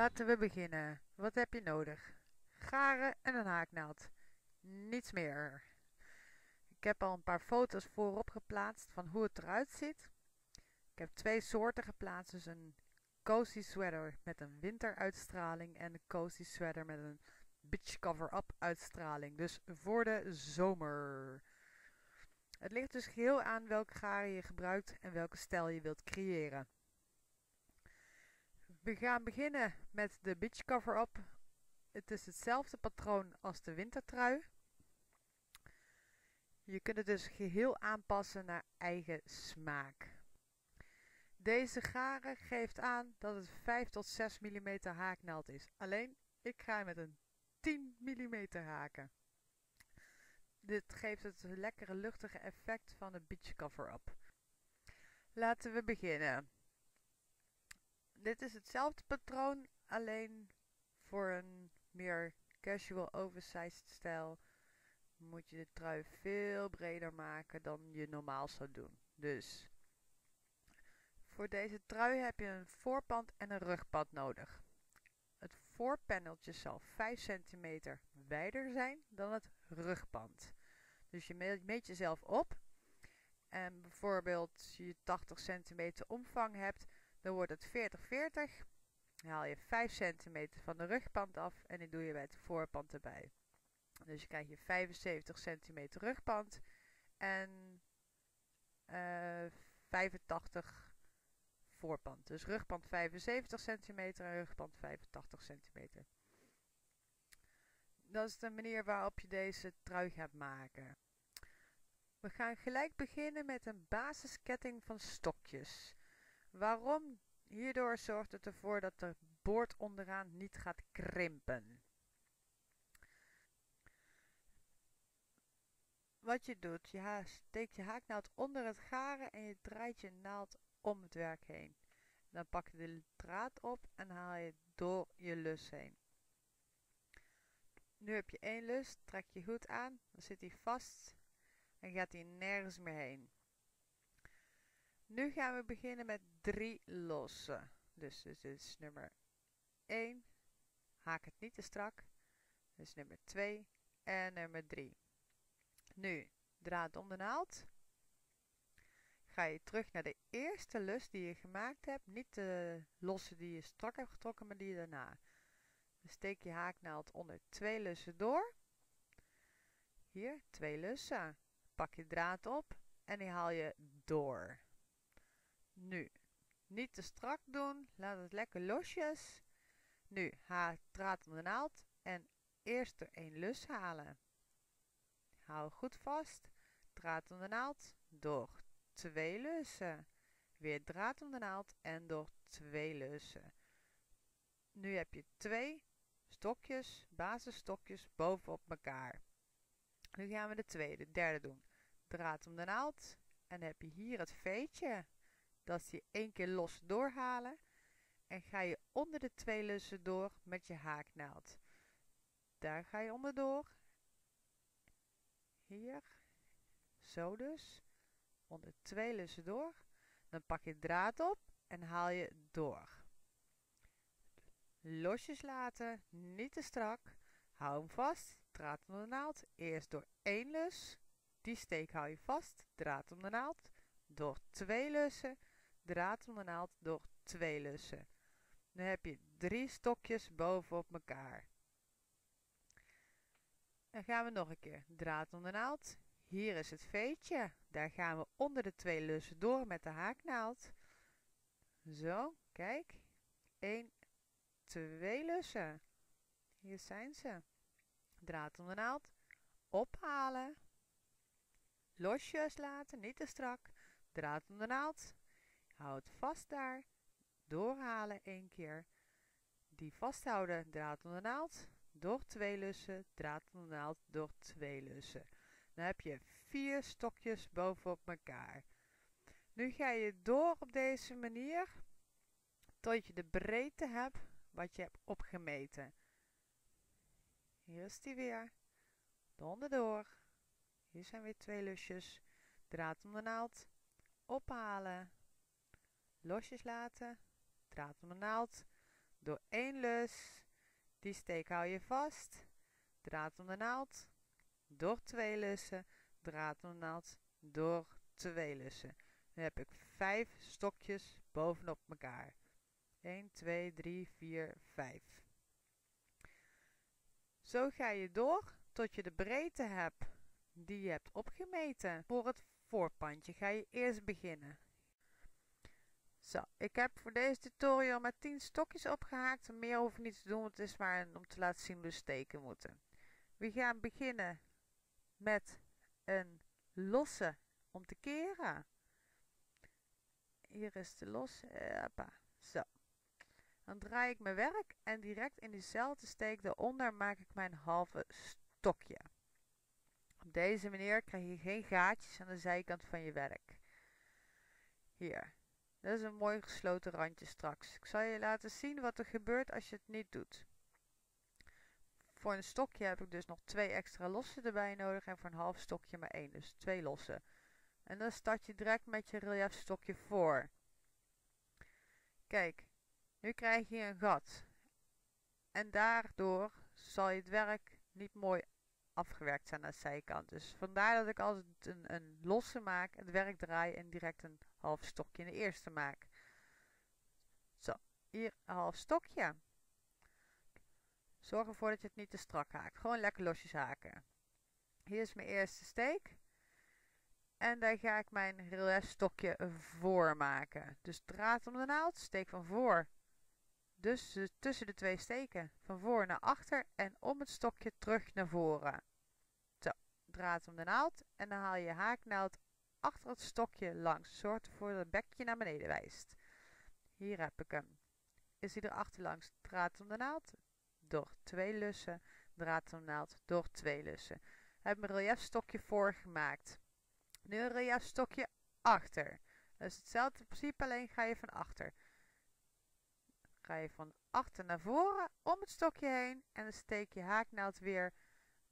Laten we beginnen. Wat heb je nodig? Garen en een haaknaald. Niets meer. Ik heb al een paar foto's voorop geplaatst van hoe het eruit ziet. Ik heb twee soorten geplaatst, dus een cozy sweater met een winteruitstraling en een cozy sweater met een beach cover-up uitstraling. Dus voor de zomer. Het ligt dus geheel aan welke garen je gebruikt en welke stijl je wilt creëren. We gaan beginnen met de beach cover-up. Het is hetzelfde patroon als de wintertrui. Je kunt het dus geheel aanpassen naar eigen smaak. Deze garen geeft aan dat het 5 tot 6 mm haaknaald is. Alleen, ik ga met een 10 mm haken. Dit geeft het lekkere luchtige effect van de beach cover-up. Laten we beginnen. Dit is hetzelfde patroon, alleen voor een meer casual oversized stijl moet je de trui veel breder maken dan je normaal zou doen. Dus voor deze trui heb je een voorpand en een rugpand nodig. Het voorpaneltje zal 5 cm wijder zijn dan het rugpand. Dus je meet jezelf op en bijvoorbeeld je 80 cm omvang hebt, dan wordt het 40-40. Dan haal je 5 cm van de rugpand af en die doe je bij het voorpand erbij. Dus je krijgt je 75 cm rugpand en uh, eh, 85 voorpand. Dus rugpand 75 cm en rugpand 85 cm. Dat is de manier waarop je deze trui gaat maken. We gaan gelijk beginnen met een basisketting van stokjes. Waarom? Hierdoor zorgt het ervoor dat de boord onderaan niet gaat krimpen. Wat je doet, je steekt je haaknaald onder het garen en je draait je naald om het werk heen. Dan pak je de draad op en haal je door je lus heen. Nu heb je één lus, trek je goed aan, dan zit hij vast en gaat hij nergens meer heen. Nu gaan we beginnen met drie losse. Dus dit is nummer 1. Haak het niet te strak. Dus nummer 2 en nummer 3. Nu, draad om de naald. Ga je terug naar de eerste lus die je gemaakt hebt. Niet de losse die je strak hebt getrokken, maar die daarna. Dan steek je haaknaald onder twee lussen door. Hier, twee lussen. Pak je draad op en die haal je door. Nu, niet te strak doen, laat het lekker losjes. Nu, haal draad om de naald en eerst er één lus halen. Hou goed vast, draad om de naald, door twee lussen. Weer draad om de naald en door twee lussen. Nu heb je twee stokjes, basisstokjes bovenop elkaar. Nu gaan we de tweede, derde doen. Draad om de naald en heb je hier het veetje dat je één keer los doorhalen en ga je onder de twee lussen door met je haaknaald. Daar ga je onderdoor. Hier. Zo dus. Onder twee lussen door. Dan pak je draad op en haal je door. Losjes laten, niet te strak. Hou hem vast, draad om de naald. Eerst door één lus. Die steek hou je vast, draad om de naald. Door twee lussen draad om de naald door twee lussen. Dan heb je drie stokjes bovenop elkaar. Dan gaan we nog een keer. Draad om de naald. Hier is het veetje. Daar gaan we onder de twee lussen door met de haaknaald. Zo, kijk. 1, 2 lussen. Hier zijn ze. Draad om de naald. Ophalen. Losjes laten, niet te strak. Draad om de naald. Houd vast daar. Doorhalen één keer. Die vasthouden, draad om de naald. Door twee lussen, draad om de naald, door twee lussen. Dan heb je vier stokjes bovenop elkaar. Nu ga je door op deze manier tot je de breedte hebt wat je hebt opgemeten. Hier is die weer. Donderdoor. Hier zijn weer twee lusjes. Draad om de naald. Ophalen losjes laten, draad om de naald, door één lus. Die steek hou je vast. Draad om de naald. Door twee lussen. Draad om de naald. Door twee lussen. Nu heb ik vijf stokjes bovenop elkaar. 1, 2, 3, 4, 5. Zo ga je door tot je de breedte hebt die je hebt opgemeten. Voor het voorpandje ga je eerst beginnen. Zo, ik heb voor deze tutorial maar 10 stokjes opgehaakt. Meer hoef ik niet te doen, want het is maar om te laten zien hoe de steken moeten. We gaan beginnen met een losse om te keren. Hier is de losse. Hoppa. Zo. Dan draai ik mijn werk en direct in diezelfde steek daaronder maak ik mijn halve stokje. Op deze manier krijg je geen gaatjes aan de zijkant van je werk. Hier. Dat is een mooi gesloten randje straks. Ik zal je laten zien wat er gebeurt als je het niet doet. Voor een stokje heb ik dus nog twee extra losse erbij nodig en voor een half stokje maar één, dus twee losse. En dan start je direct met je relief stokje voor. Kijk, nu krijg je een gat. En daardoor zal je het werk niet mooi afgewerkt zijn aan de zijkant. Dus vandaar dat ik altijd een, een losse maak, het werk draai en direct een half stokje in de eerste maak. Zo, hier een half stokje. Zorg ervoor dat je het niet te strak haakt. Gewoon lekker losjes haken. Hier is mijn eerste steek. En daar ga ik mijn stokje voor maken. Dus draad om de naald, steek van voor. Dus tussen de twee steken. Van voor naar achter en om het stokje terug naar voren. Zo, draad om de naald en dan haal je haaknaald achter het stokje langs. Zorg ervoor dat het bekje naar beneden wijst. Hier heb ik hem. Is hij er achterlangs? Draad om de naald, door twee lussen. Draad om de naald, door twee lussen. Heb mijn reliefstokje voorgemaakt. Nu een reliefstokje achter. Dat is hetzelfde principe, alleen ga je van achter. Ga je van achter naar voren, om het stokje heen en dan steek je haaknaald weer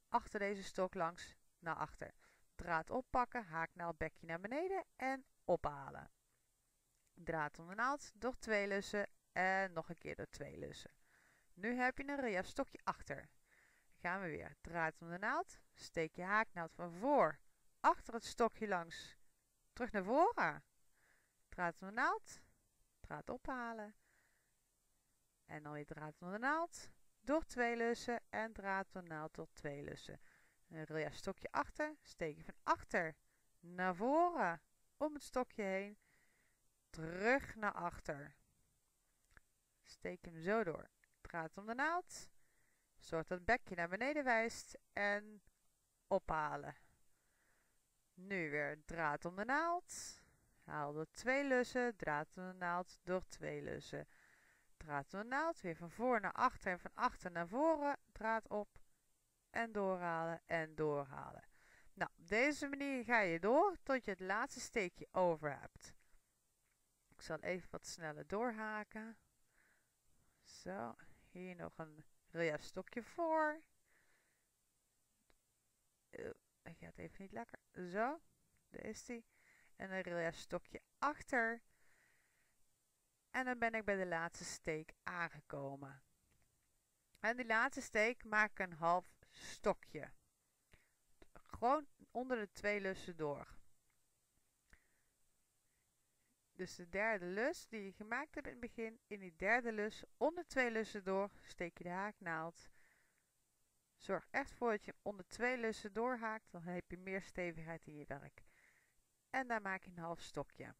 achter deze stok langs naar achter draad oppakken, haaknaald bekje naar beneden en ophalen. Draad om de naald, door twee lussen en nog een keer door twee lussen. Nu heb je een relief stokje achter. gaan we weer. Draad om de naald, steek je haaknaald van voor, achter het stokje langs, terug naar voren. Draad om de naald, draad ophalen. En dan weer draad om de naald, door twee lussen en draad om de naald door twee lussen. Een stokje achter, steek je van achter naar voren, om het stokje heen, terug naar achter. Steek hem zo door. Draad om de naald. Zorg dat het bekje naar beneden wijst en ophalen. Nu weer draad om de naald. Haal door twee lussen, draad om de naald door twee lussen. Draad om de naald, weer van voor naar achter en van achter naar voren, draad op en doorhalen en doorhalen. Nou, op deze manier ga je door tot je het laatste steekje over hebt. Ik zal even wat sneller doorhaken. Zo, hier nog een relief stokje voor. Hij gaat even niet lekker. Zo, daar is hij. En een relief stokje achter. En dan ben ik bij de laatste steek aangekomen. En die laatste steek maak ik een half stokje. Gewoon onder de twee lussen door. Dus de derde lus die je gemaakt hebt in het begin, in die derde lus, onder twee lussen door, steek je de haaknaald. Zorg echt voor dat je onder twee lussen doorhaakt, dan heb je meer stevigheid in je werk. En daar maak je een half stokje.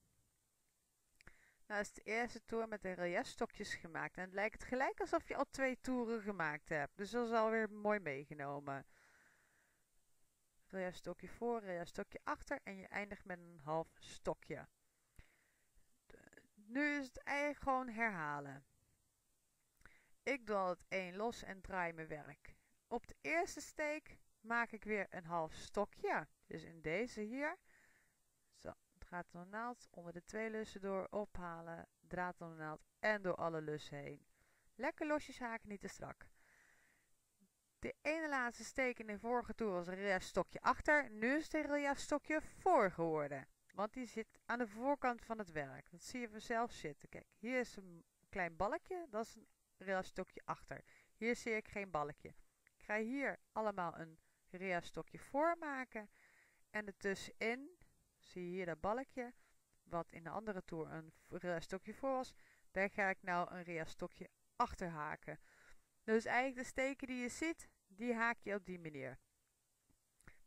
Nou is de eerste toer met de reliefstokjes gemaakt. En het lijkt gelijk alsof je al twee toeren gemaakt hebt. Dus dat is alweer mooi meegenomen. Reliefstokje voor, reliefstokje achter. En je eindigt met een half stokje. Nu is het eigenlijk gewoon herhalen. Ik doe altijd één los en draai mijn werk. Op de eerste steek maak ik weer een half stokje. Dus in deze hier om de naald, onder de twee lussen door, ophalen, draad om de naald en door alle lussen heen. Lekker losjes haken, niet te strak. De ene laatste steek in de vorige toer was een reliefstokje achter, nu is het een stokje voor geworden. Want die zit aan de voorkant van het werk. Dat zie je vanzelf zitten. Kijk, hier is een klein balkje, dat is een stokje achter. Hier zie ik geen balkje. Ik ga hier allemaal een stokje voor maken. En ertussenin zie je hier dat balkje, wat in de andere toer een stokje voor was. Daar ga ik nou een stokje achter haken. Dus eigenlijk de steken die je ziet, die haak je op die manier.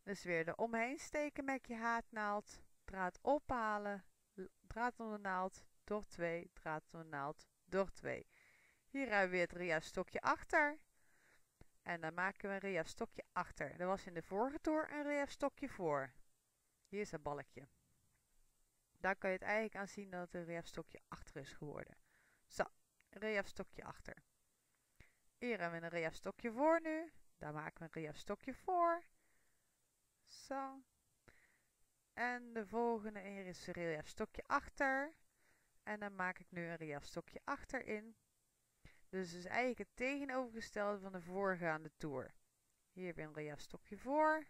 Dus weer er omheen steken met je haatnaald, draad ophalen, draad onder de naald, door 2, draad onder de naald, door 2. Hier hebben we weer het ria stokje achter. En dan maken we een ria stokje achter. Er was in de vorige toer een ria stokje voor. Hier is het balkje. Daar kan je het eigenlijk aan zien dat het een ria stokje achter is geworden. Zo, ria stokje achter. Hier hebben we een ria stokje voor nu. Daar maken we een ria stokje voor. Zo. En de volgende hier is een ria stokje achter. En dan maak ik nu een ria stokje achterin. Dus het is eigenlijk het tegenovergestelde van de voorgaande toer. Hier weer een ria stokje voor.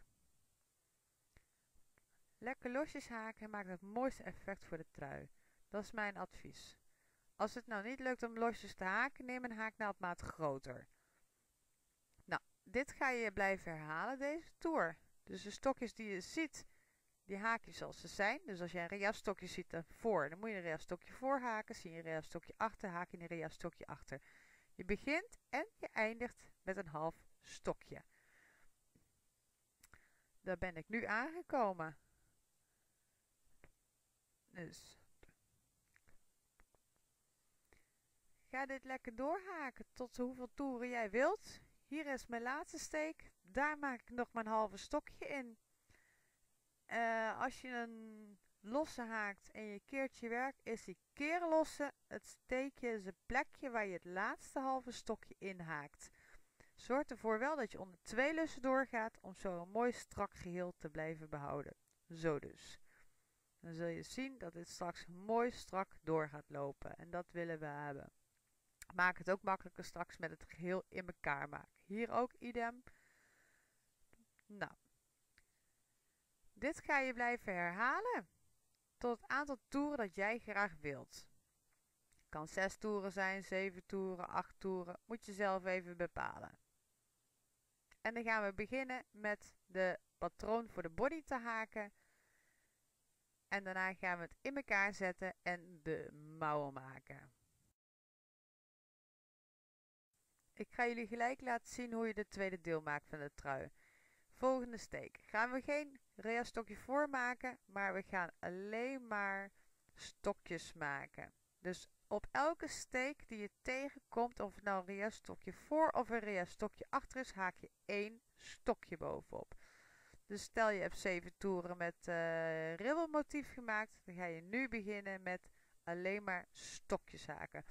Lekker losjes haken maakt het mooiste effect voor de trui. Dat is mijn advies. Als het nou niet lukt om losjes te haken, neem een haaknaaldmaat groter. Nou, dit ga je blijven herhalen deze toer. Dus de stokjes die je ziet, die haak je zoals ze zijn. Dus als je een rea-stokje ziet daarvoor, dan moet je een rea-stokje voor haken. Zie je een rea-stokje achter, haak je een rea-stokje achter. Je begint en je eindigt met een half stokje. Daar ben ik nu aangekomen. Ga dit lekker doorhaken tot hoeveel toeren jij wilt. Hier is mijn laatste steek. Daar maak ik nog mijn halve stokje in. Uh, als je een losse haakt en je keert je werk, is die keerlosse het steekje, is plekje waar je het laatste halve stokje in haakt. Zorg ervoor wel dat je onder twee lussen doorgaat om zo een mooi strak geheel te blijven behouden. Zo dus. Dan zul je zien dat dit straks mooi strak door gaat lopen en dat willen we hebben. Maak het ook makkelijker straks met het geheel in elkaar maken. Hier ook idem. Nou, dit ga je blijven herhalen tot het aantal toeren dat jij graag wilt. Het kan 6 toeren zijn, 7 toeren, 8 toeren, moet je zelf even bepalen. En dan gaan we beginnen met de patroon voor de body te haken. En daarna gaan we het in elkaar zetten en de mouwen maken. Ik ga jullie gelijk laten zien hoe je de tweede deel maakt van de trui. Volgende steek. Gaan we geen rea stokje voor maken, maar we gaan alleen maar stokjes maken. Dus op elke steek die je tegenkomt, of het nou een rea stokje voor of een rea stokje achter is, haak je één stokje bovenop. Dus stel je hebt 7 toeren met uh, ribbelmotief gemaakt, dan ga je nu beginnen met alleen maar stokjes haken.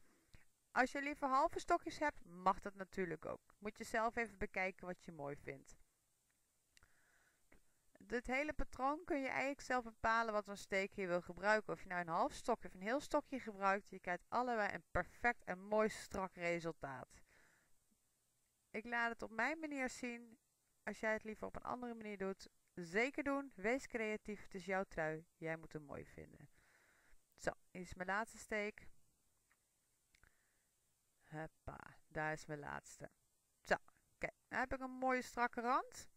Als je liever halve stokjes hebt, mag dat natuurlijk ook. Moet je zelf even bekijken wat je mooi vindt. Dit hele patroon kun je eigenlijk zelf bepalen wat voor steek je wil gebruiken. Of je nou een half stokje of een heel stokje gebruikt, je krijgt allebei een perfect en mooi strak resultaat. Ik laat het op mijn manier zien. Als jij het liever op een andere manier doet, zeker doen. Wees creatief, het is jouw trui. Jij moet hem mooi vinden. Zo, hier is mijn laatste steek. Hoppa, daar is mijn laatste. Zo, kijk, dan heb ik een mooie strakke rand.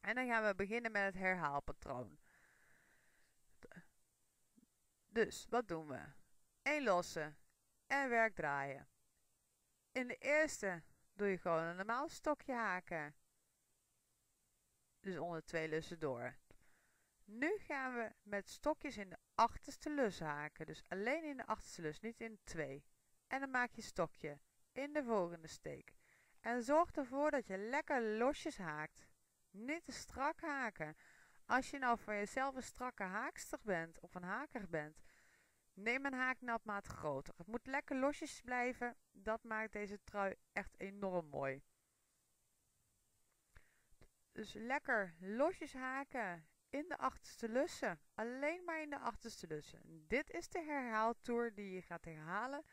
En dan gaan we beginnen met het herhaalpatroon. Dus, wat doen we? 1 lossen en werk draaien. In de eerste doe je gewoon een normaal stokje haken. Dus onder twee lussen door. Nu gaan we met stokjes in de achterste lus haken. Dus alleen in de achterste lus, niet in twee. En dan maak je stokje in de volgende steek. En zorg ervoor dat je lekker losjes haakt. Niet te strak haken. Als je nou voor jezelf een strakke haakster bent of een haker bent, neem een haaknaaldmaat groter. Het moet lekker losjes blijven. Dat maakt deze trui echt enorm mooi. Dus lekker losjes haken in de achterste lussen. Alleen maar in de achterste lussen. Dit is de herhaaltoer die je gaat herhalen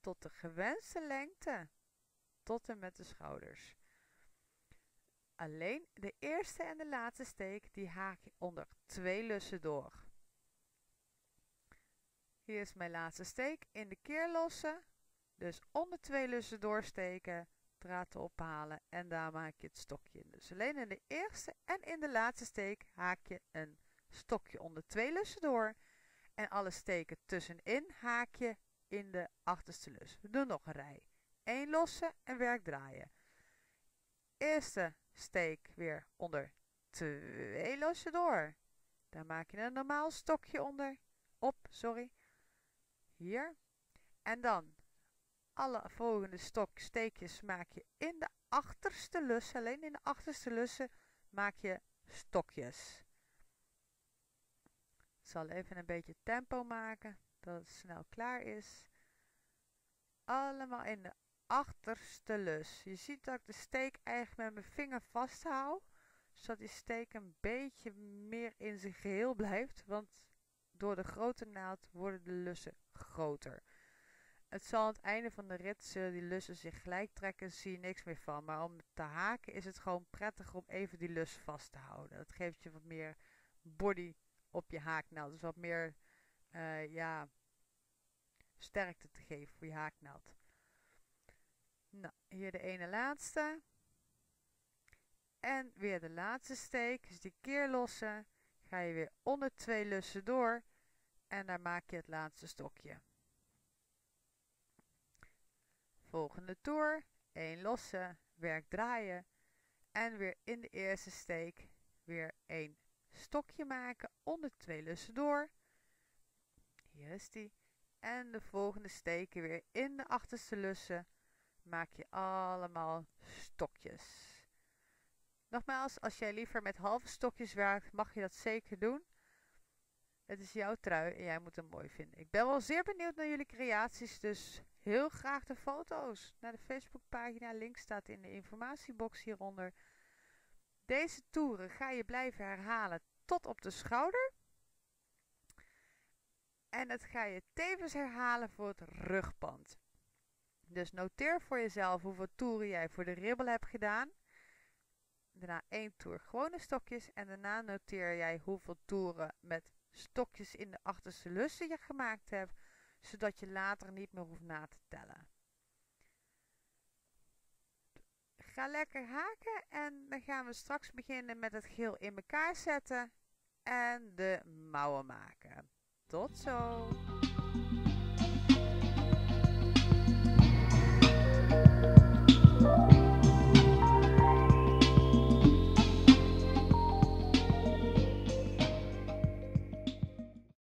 tot de gewenste lengte. Tot en met de schouders. Alleen de eerste en de laatste steek die haak je onder twee lussen door. Hier is mijn laatste steek in de keerlosse. Dus onder twee lussen doorsteken, draad ophalen en daar maak je het stokje in. Dus alleen in de eerste en in de laatste steek haak je een stokje onder twee lussen door. En alle steken tussenin haak je in de achterste lus. We doen nog een rij. 1 losse en werk draaien. Eerste steek weer onder twee losse door. Daar maak je een normaal stokje onder. Op, sorry. Hier. En dan alle volgende stok steekjes maak je in de achterste lussen. Alleen in de achterste lussen maak je stokjes. Ik zal even een beetje tempo maken, dat het snel klaar is. Allemaal in de achterste lus. Je ziet dat ik de steek eigenlijk met mijn vinger vasthoud, zodat die steek een beetje meer in zijn geheel blijft, want door de grote naald worden de lussen groter. Het zal aan het einde van de rit zullen die lussen zich gelijk trekken, zie je niks meer van. Maar om te haken is het gewoon prettig om even die lus vast te houden. Dat geeft je wat meer body op je haaknaald. Dus wat meer, uh, ja, sterkte te geven voor je haaknaald. Nou, hier de ene laatste. En weer de laatste steek. Dus die keer lossen. Ga je weer onder twee lussen door. En daar maak je het laatste stokje. Volgende toer, 1 losse, werk draaien en weer in de eerste steek weer een stokje maken onder twee lussen door. Hier is die. En de volgende steken weer in de achterste lussen maak je allemaal stokjes. Nogmaals, als jij liever met halve stokjes werkt, mag je dat zeker doen. Het is jouw trui en jij moet hem mooi vinden. Ik ben wel zeer benieuwd naar jullie creaties, dus heel graag de foto's naar de Facebookpagina. Link staat in de informatiebox hieronder. Deze toeren ga je blijven herhalen tot op de schouder. En dat ga je tevens herhalen voor het rugpand. Dus noteer voor jezelf hoeveel toeren jij voor de ribbel hebt gedaan. Daarna één toer gewone stokjes. En daarna noteer jij hoeveel toeren met stokjes in de achterste lussen je gemaakt hebt zodat je later niet meer hoeft na te tellen. Ga lekker haken en dan gaan we straks beginnen met het geel in elkaar zetten en de mouwen maken. Tot zo!